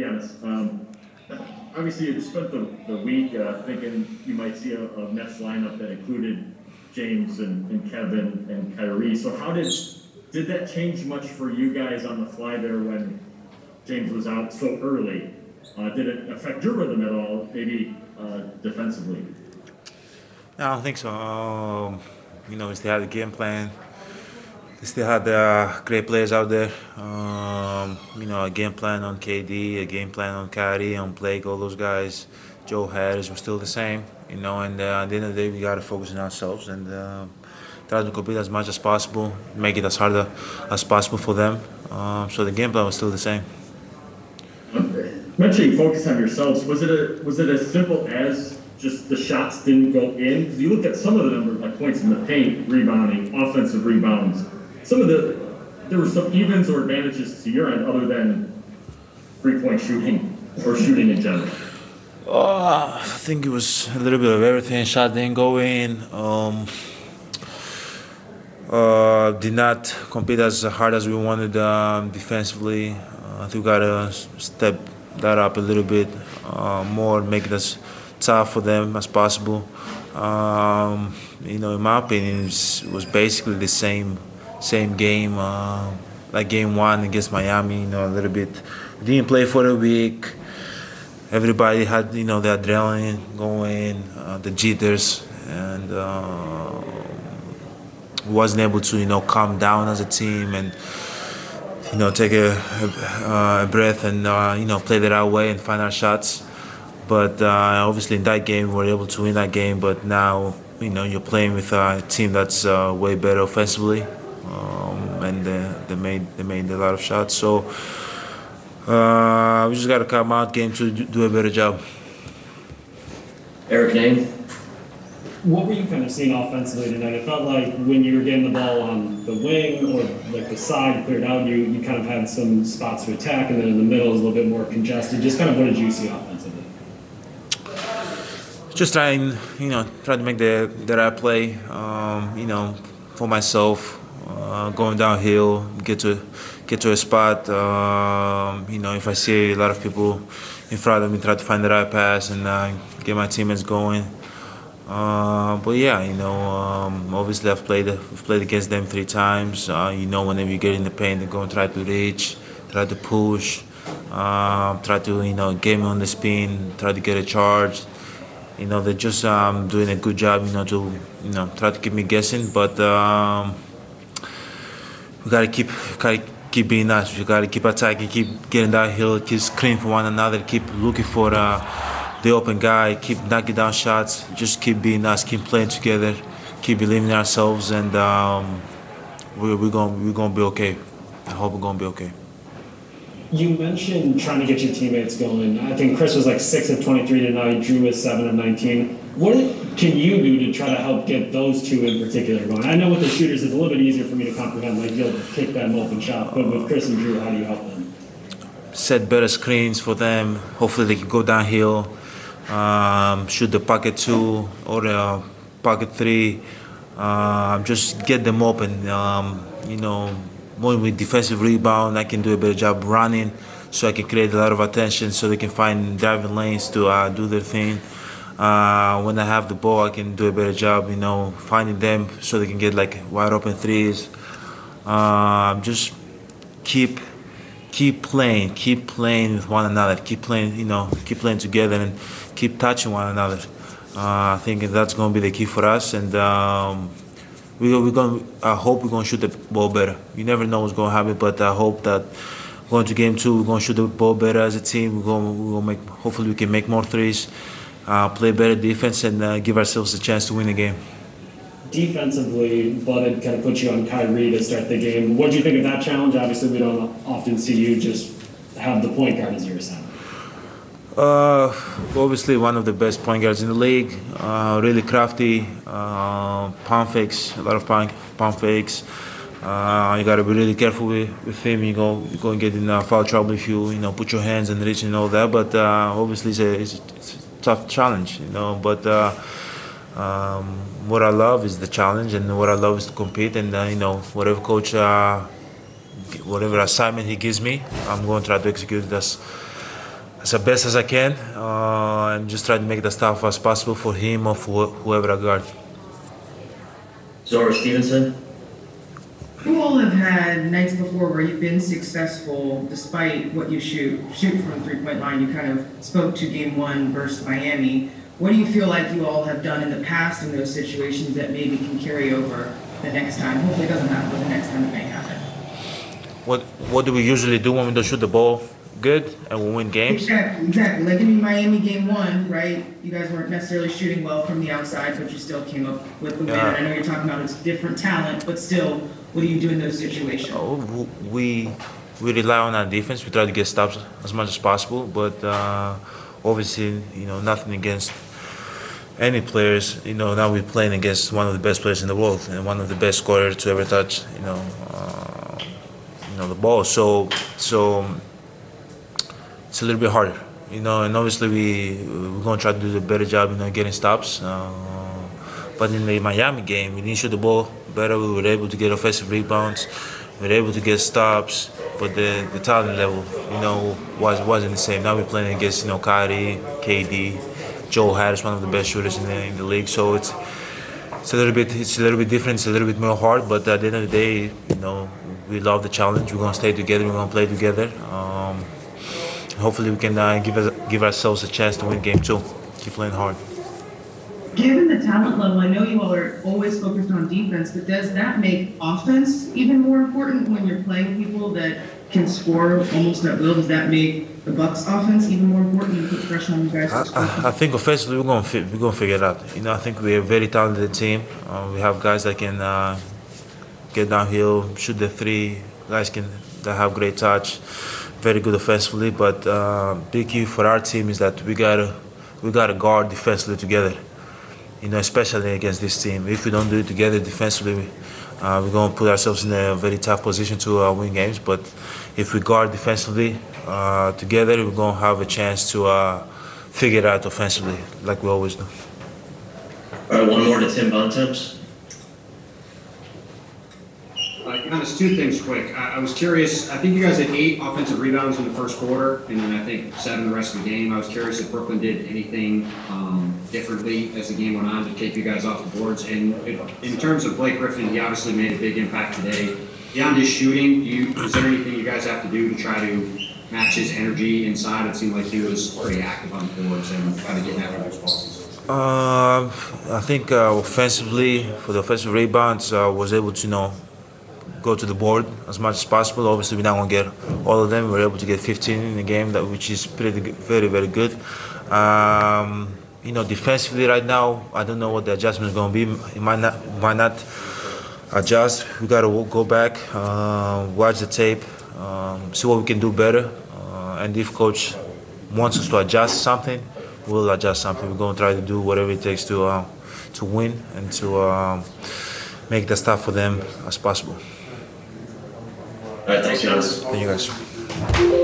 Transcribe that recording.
honest. Um, obviously, you spent the, the week uh, thinking you might see a, a Nets lineup that included James and, and Kevin and Kyrie. So how did did that change much for you guys on the fly there when James was out so early? Uh, did it affect your rhythm at all, maybe uh, defensively? I don't think so. Um, you know, we still had a game plan. We still had uh, great players out there. Um, you know, a game plan on KD, a game plan on Kyrie, on Blake, all those guys. Joe Harris was still the same. You know, and uh, at the end of the day, we got to focus on ourselves and uh, try to compete as much as possible, make it as hard as possible for them. Um, so the game plan was still the same. Mentioning focus on yourselves, was it a was it as simple as just the shots didn't go in? Because you look at some of the numbers, like points in the paint, rebounding, offensive rebounds some of the there were some evens or advantages to your end other than three point shooting or shooting in general? Uh, I think it was a little bit of everything. Shot didn't go in. Um, uh, did not compete as hard as we wanted um, defensively. Uh, I think we got to step that up a little bit uh, more, make it as tough for them as possible. Um, you know, in my opinion, it was basically the same same game, uh, like game one against Miami. You know, a little bit. didn't play for a week. Everybody had you know the adrenaline going, uh, the jitters, and uh, wasn't able to you know calm down as a team and you know take a, a, a breath and uh, you know play that our way and find our shots. But uh, obviously in that game we were able to win that game. But now you know you're playing with a team that's uh, way better offensively um, and uh, they made they made a lot of shots. So uh, we just got to come out game to do a better job. Eric Nehm. What were you kind of seeing offensively tonight? It felt like when you were getting the ball on the wing or like the side cleared out, you you kind of had some spots to attack, and then in the middle is a little bit more congested. Just kind of what did you see offensively? Just trying, you know, trying to make the the right play, um, you know, for myself, uh, going downhill, get to get to a spot. Um, you know, if I see a lot of people in front of me, try to find the right pass and uh, get my teammates going. Uh, but yeah, you know, um, obviously I've played I've played against them three times. Uh, you know, whenever you get in the paint, they go and try to reach, try to push, uh, try to you know get me on the spin, try to get a charge. You know, they're just um, doing a good job. You know, to you know try to keep me guessing, but. Um, we gotta keep gotta keep being nice. We gotta keep attacking, keep getting that hill, keep screaming for one another, keep looking for uh, the open guy, keep knocking down shots. Just keep being nice, keep playing together, keep believing in ourselves, and um, we're, we're gonna we're gonna be okay. I hope we're gonna be okay. You mentioned trying to get your teammates going. I think Khris was like six of 23 tonight. Jrue was seven of 19. What can you do to try to help get those two in particular going? I know with the shooters, it's a little bit easier for me to comprehend. Like you'll kick them open shot, but with Khris and Jrue, how do you help them? Set better screens for them. Hopefully, they can go downhill, um, shoot the pocket two or the pocket three. Uh, just get them open. Um, you know more with defensive rebound. I can do a better job running, so I can create a lot of attention, so they can find driving lanes to uh, do their thing. Uh, when I have the ball, I can do a better job, you know, finding them so they can get like wide open threes. Uh, just keep keep playing, keep playing with one another, keep playing, you know, keep playing together and keep touching one another. Uh, I think that's going to be the key for us, and um, we, we're going. I hope we're going to shoot the ball better. You never know what's going to happen, but I hope that going to game two, we're going to shoot the ball better as a team. We're going, we're going to make. Hopefully, we can make more threes, uh, play better defense, and uh, give ourselves a chance to win the game. Defensively, Bud kind of put you on Kyrie to start the game. What do you think of that challenge? Obviously, we don't often see you just have the point guard as your center. Uh, obviously, one of the best point guards in the league. Uh, really crafty, uh, pump fakes, a lot of pump, pump fakes. Uh, you gotta be really careful with, with him. You go you go and get in uh, foul trouble if you you know put your hands and reach and all that. But uh, obviously, it's a, it's tough challenge, you know. But uh, um, what I love is the challenge, and what I love is to compete. And uh, you know, whatever coach, uh, whatever assignment he gives me, I'm going to try to execute it as as best as I can, uh, and just try to make the stuff as possible for him or for whoever I guard. Zora Stephenson. Had nights before where you've been successful despite what you shoot shoot from the three point line. You kind of spoke to game one versus Miami. What do you feel like you all have done in the past in those situations that maybe can carry over the next time? Hopefully it doesn't happen, but the next time it may happen. What What do we usually do when we don't shoot the ball good and we win games? Exactly, exactly. Like in Miami game one, right? You guys weren't necessarily shooting well from the outside, but you still came up with the win. Yeah. I know you're talking about it's different talent, but still, what do you do in those situations? Oh, we we rely on our defense. We try to get stops as much as possible, but uh, obviously, you know, nothing against any players. You know, now we're playing against one of the best players in the world and one of the best scorers to ever touch. You know, uh, know the ball. So so it's a little bit harder. You know, and obviously we we're gonna try to do a better job. You know, getting stops. Uh, but in the Miami game, we didn't shoot the ball better. We were able to get offensive rebounds. We were able to get stops, but the, the talent level, you know, was wasn't the same. Now we're playing against you know Kyrie, KD, Joe Harris, one of the best shooters in the, in the league. So it's it's a little bit it's a little bit different. It's a little bit more hard. But at the end of the day, you know, we love the challenge. We're gonna stay together. We're gonna play together. Um, hopefully, we can uh, give us give ourselves a chance to win game two. Keep playing hard. Given the talent level, I know you all are always focused on defense, but does that make offense even more important when you're playing people that can score almost at will? Does that make the Bucks offense even more important and put pressure on you guys? to score? I, I think offensively we're gonna fi- we're gonna figure it out. You know, I think we're a very talented team. Uh, we have guys that can uh, get downhill, shoot the three. Guys can that have great touch, very good offensively. But uh, big key for our team is that we gotta we gotta guard defensively together. You know, especially against this team. If we don't do it together defensively, we, uh, we're gonna put ourselves in a very tough position to uh, win games. But if we guard defensively uh, together, we're gonna have a chance to uh, figure it out offensively, like we always do. All right, one more to Tim Bontemps. Uh, Giannis, two things quick. I, I was curious, I think you guys had eight offensive rebounds in the first quarter, and then I think seven the rest of the game. I was curious if Brooklyn did anything um, differently as the game went on to take you guys off the boards. And if- in terms of Blake Griffin, he obviously made a big impact today. Beyond his shooting, do you, is there anything you guys have to do to try to match his energy inside? It seemed like he was pretty active on the boards and kind of getting those. Um, I think uh, offensively, for the offensive rebounds, uh, was able to you know go to the board as much as possible. Obviously, we're not gonna get all of them. We were able to get 15 in the game, that which is pretty very very good. Um, you know, defensively right now, I don't know what the adjustment is gonna be. It might not might not adjust. We gotta go back, uh, watch the tape, um, see what we can do better, uh, and if coach wants us to adjust something, we'll adjust something. We're gonna try to do whatever it takes to uh, to win and to um, make the stuff for them as possible. All right, thanks, Giannis. Thank you guys.